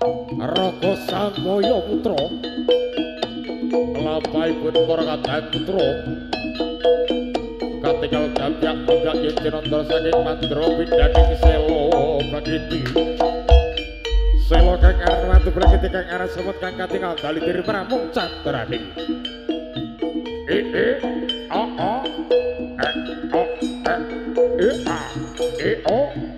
Raka Sanggaya Putra Lampahipun para kadang putra Katingal gambyak bangga yenjenandra saking mandra pindaning selo Bagiti Selo kang aran ratu Bagiti kang aran semut kang katingal dali diri pramung candraning Eh eh oh oh eh oh eh eh ah eh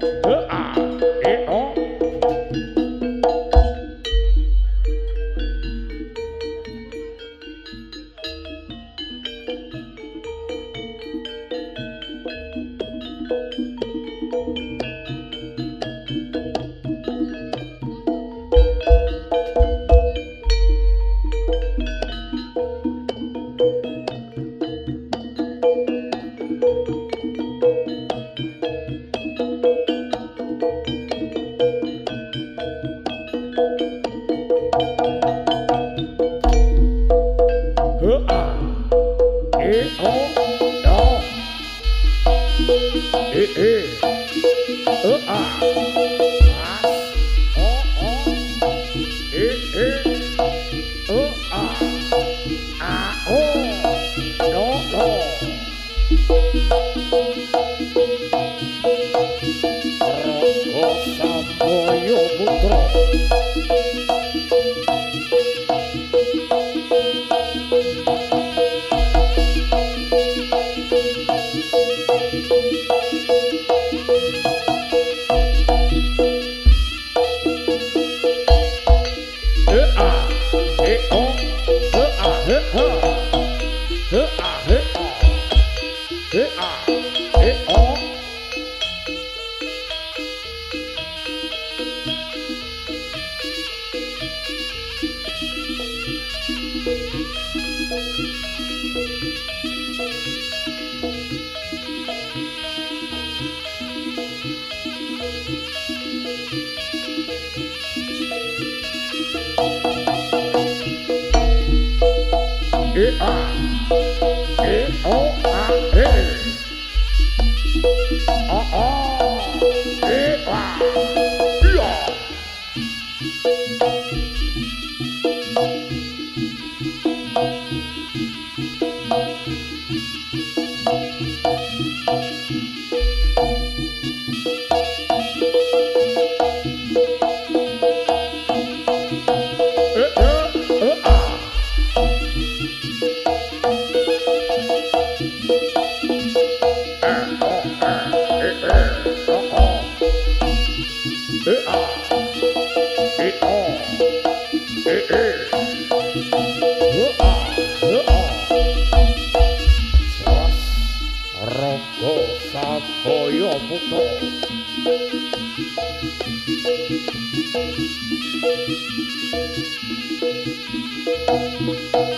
Thank you.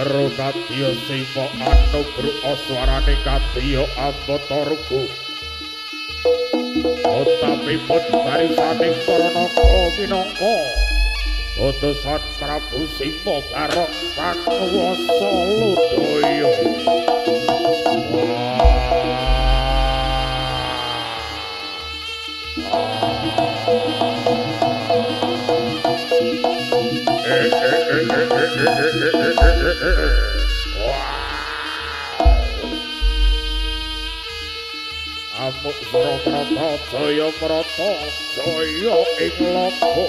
Siva Anugru Oswarane Katiyo Ambata Rugu utawi pun barisaning para naga minangka utusan Prabu Sima Barok Pakuwasa Ludaya Amuk Prata Jaya Prata Jaya ing loko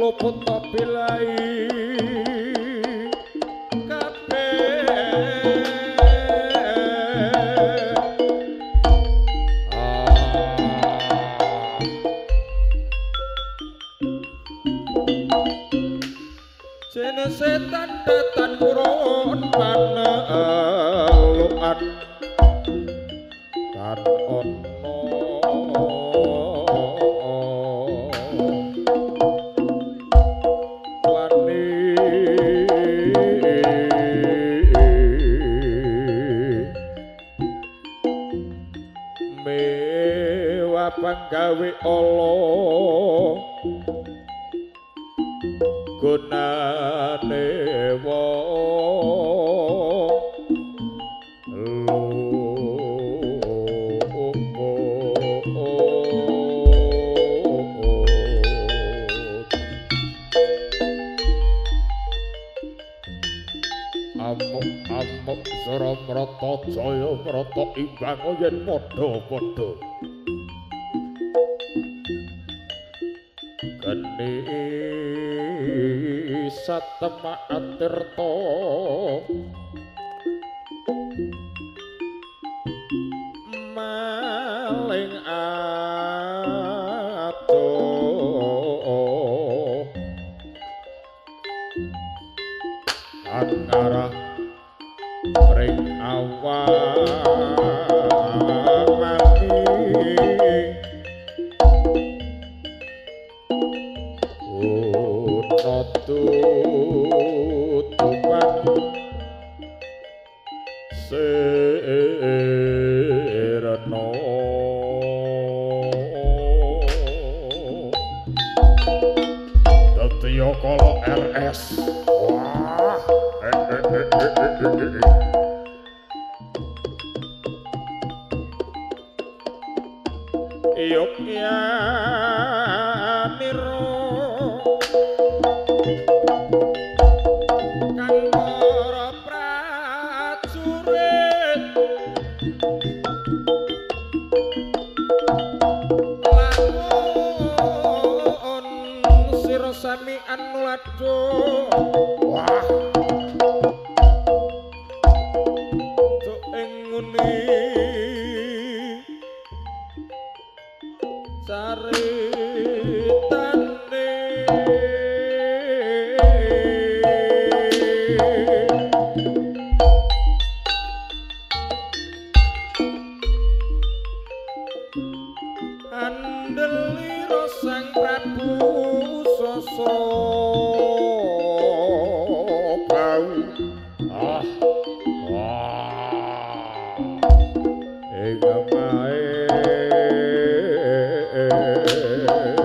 luput papilai yen padha-padha Geni satema tirta maling ato. Angara ring awan Yeah.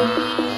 Música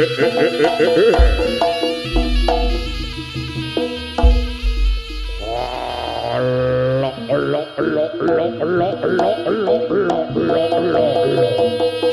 lo lo lo lo lo lo lo lo lo lo lo lo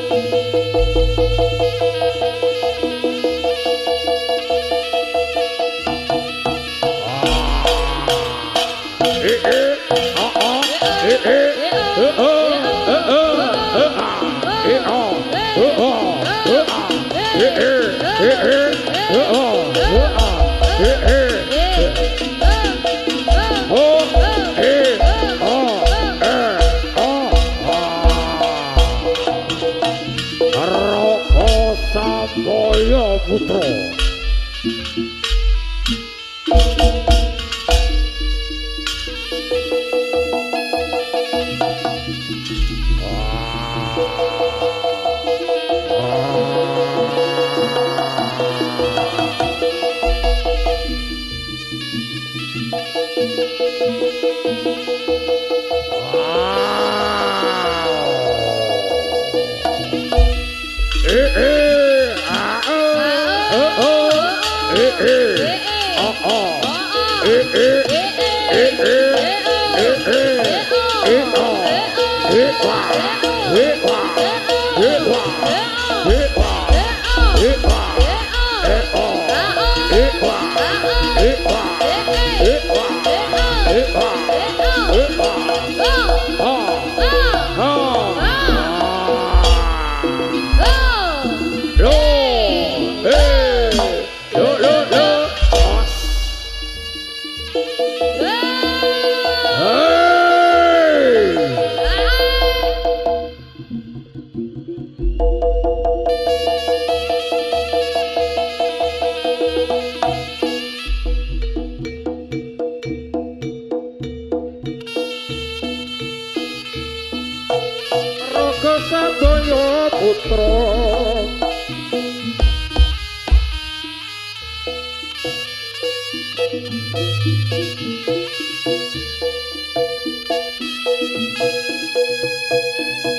Música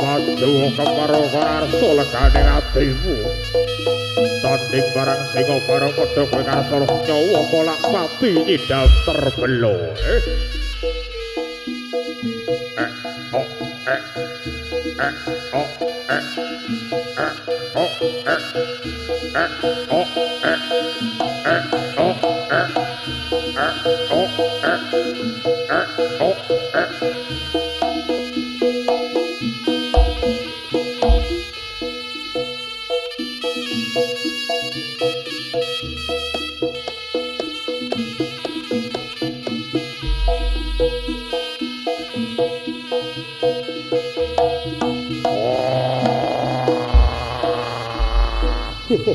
Waduh keparo korar soleh kane ratimu Tanding barang singa para padha wekar soleh nyawa kolak mati idam terbelo Eh, eh, eh, eh, eh, eh, eh, eh, eh, eh, eh, eh, eh, oh, eh, eh, oh, eh, eh, oh, eh, eh, oh, eh, eh, oh, eh, eh, oh, eh, eh, oh,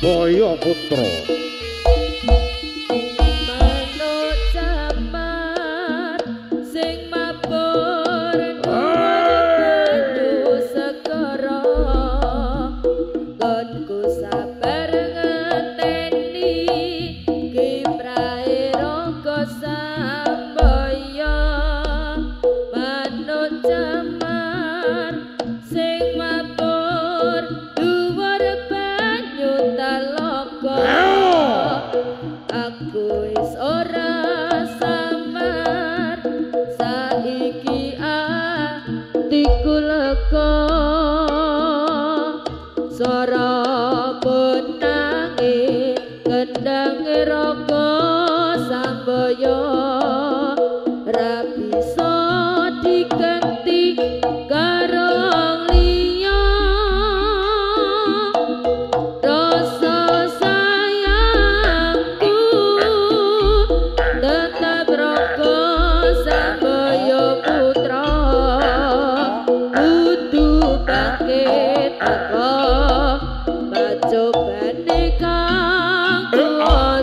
Boyo Putra.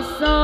song.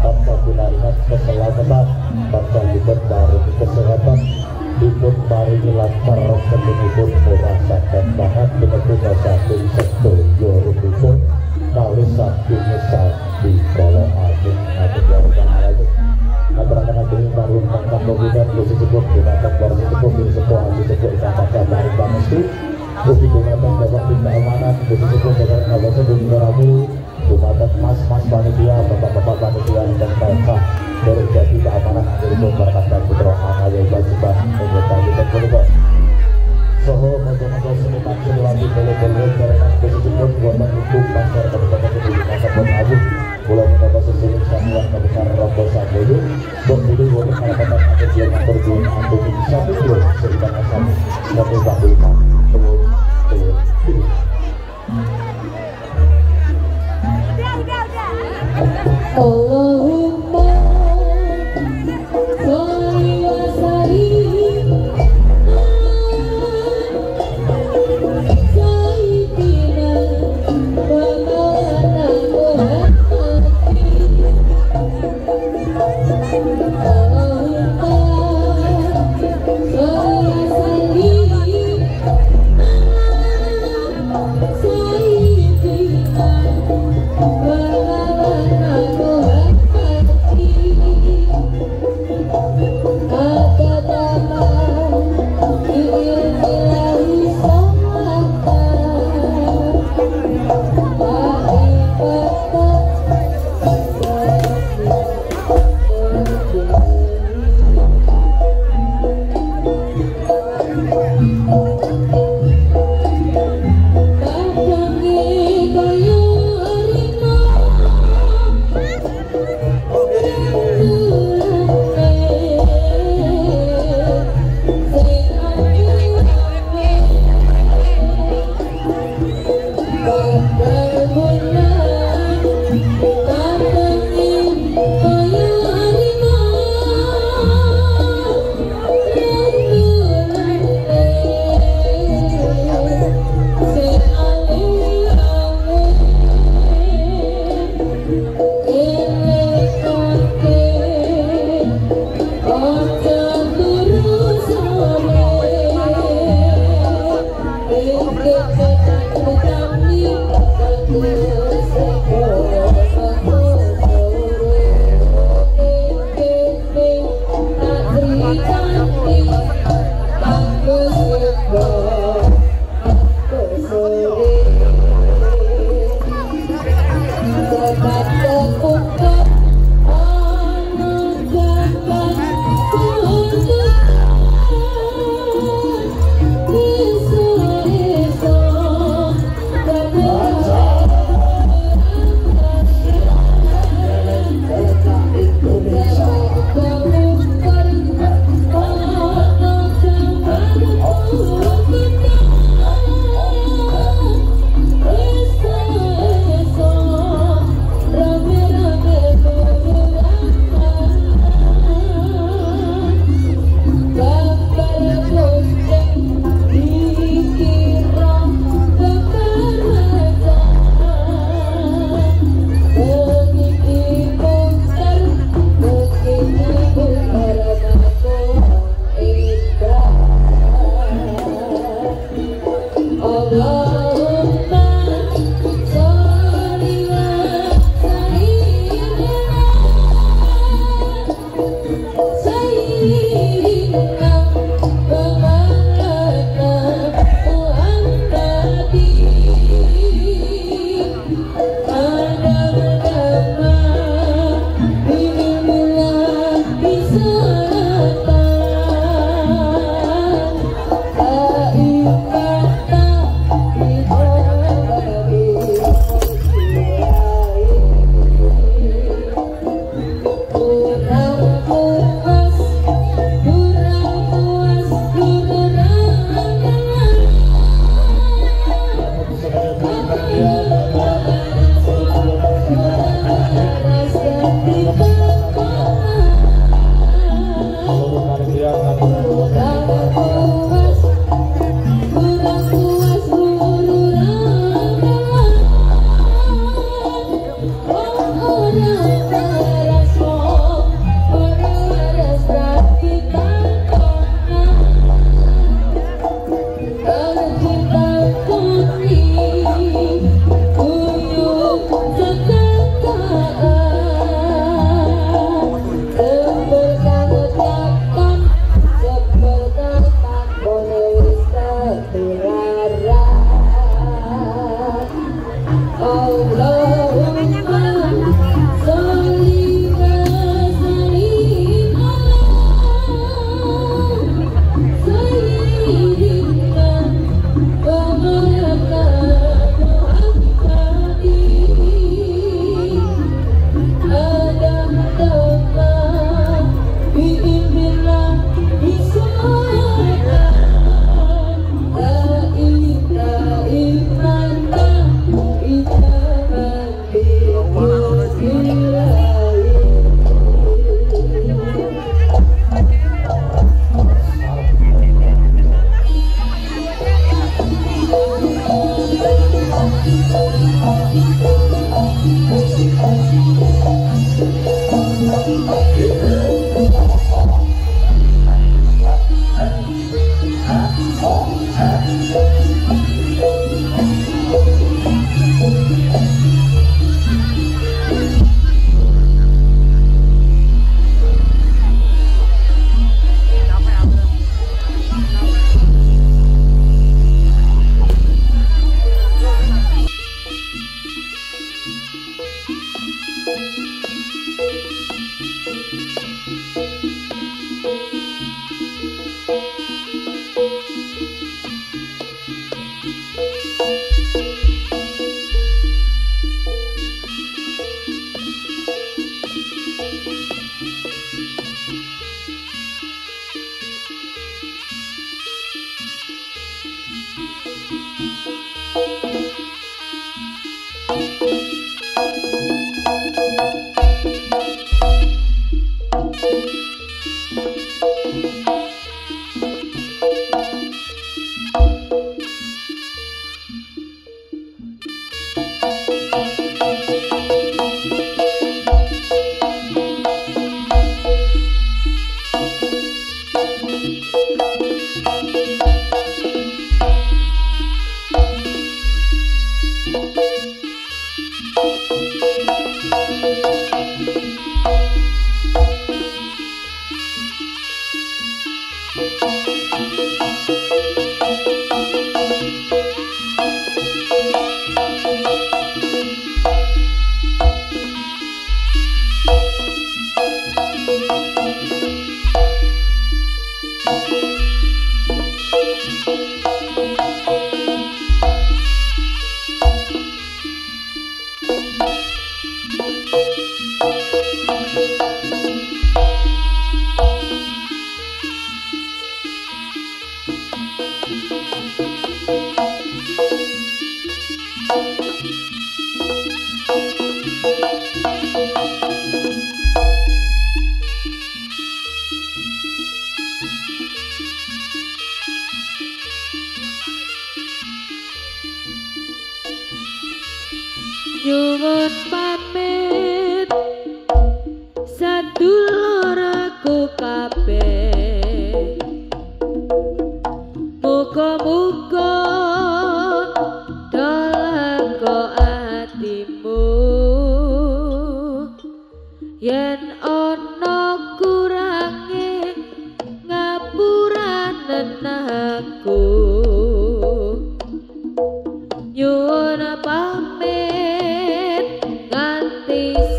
tanpa pinarihan keselamatan tanpa ikut dari kesehatan libet dari lantar sebelum merasakan banget menentukan satu satu juru itu kali satu misal di kalau amin amin ya lagi alamin akan ini baru tentang kemudian lu sebut atas baru sebut lu sebut hasil sebut kata-kata dari itu Bukti gunakan dapat tindak amanat, bukti sebut dengan kawasan dunia rabu, Bupaten Mas Mas Panitia Bapak-Bapak Panitia dan Bapak jati keamanan untuk berkat dan putra Anaya Bajiban anggota kita berubah Soho Mojo-Mojo Seniman Sulawati Bolo-Bolo berkat kesejupun Gorban Hukum Pasar Kabupaten Kediri Kasabon Agung Pulau Kota Sesuai Samuan Kabupaten Robo Saboyo Bokulu Wabah Kalapatan Agensi yang berjuang ini satu dua seimbang asam Satu bakul Thank you. từ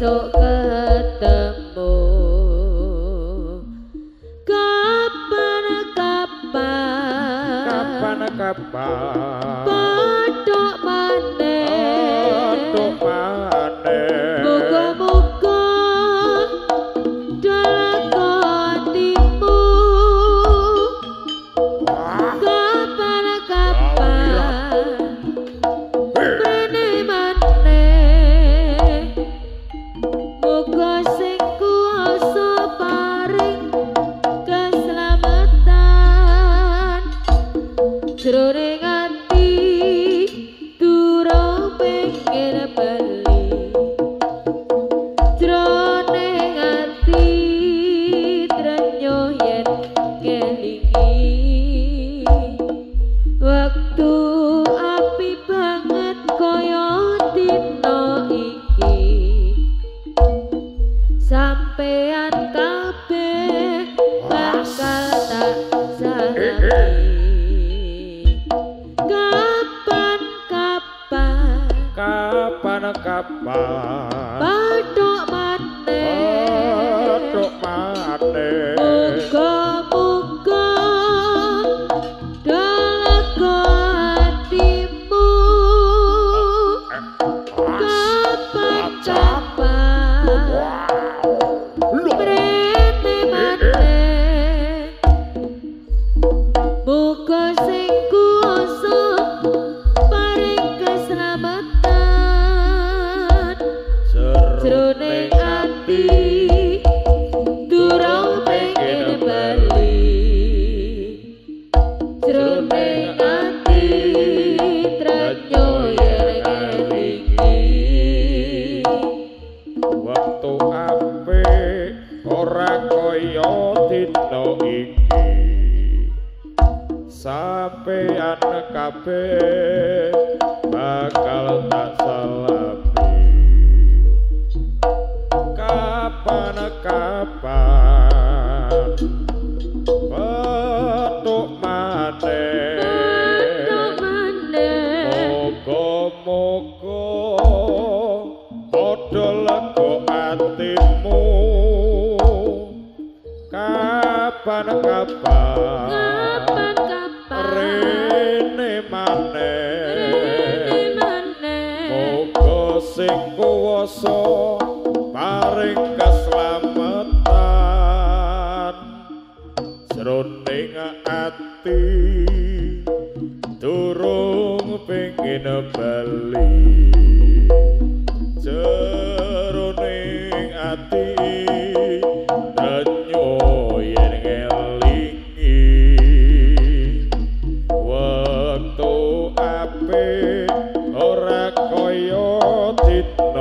durung pengin O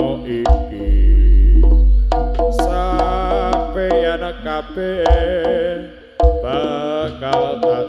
ana iki. Sampeyan kabeh bakal tak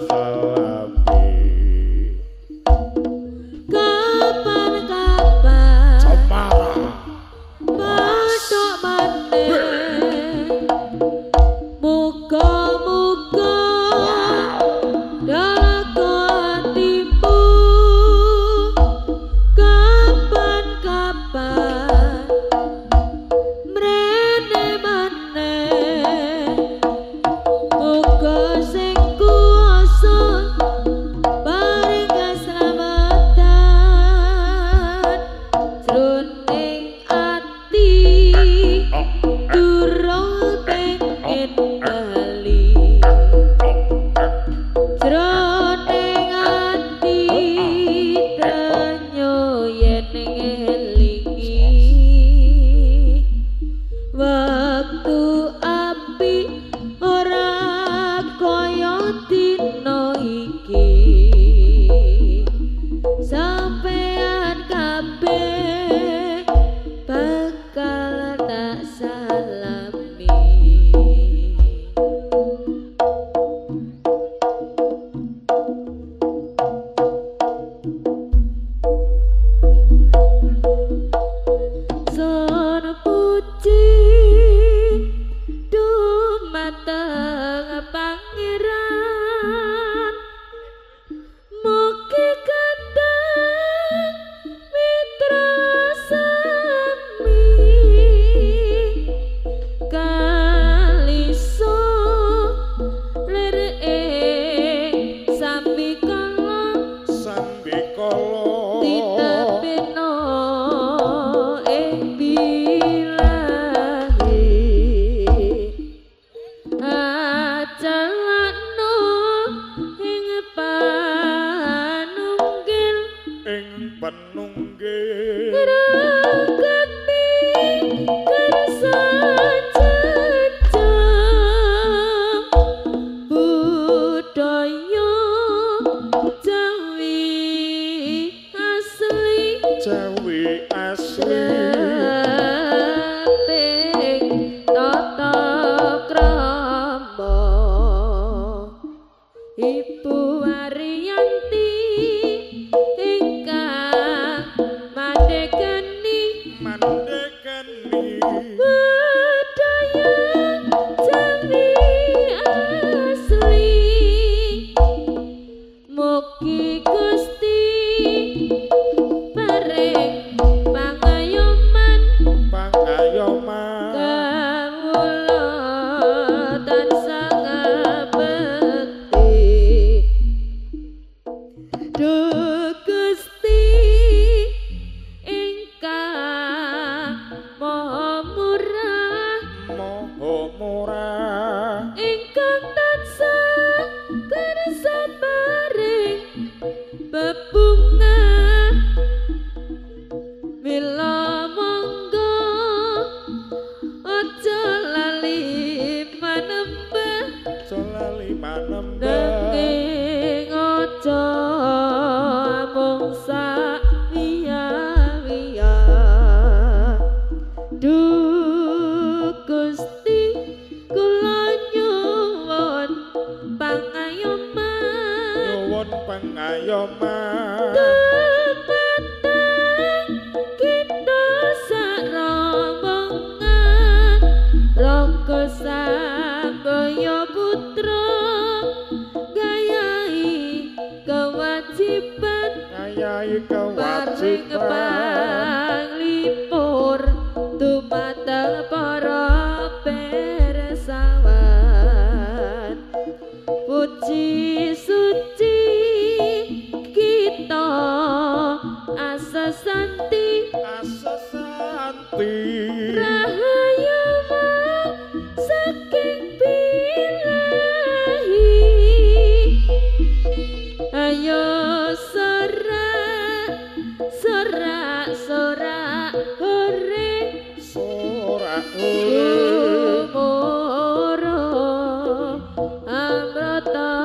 mata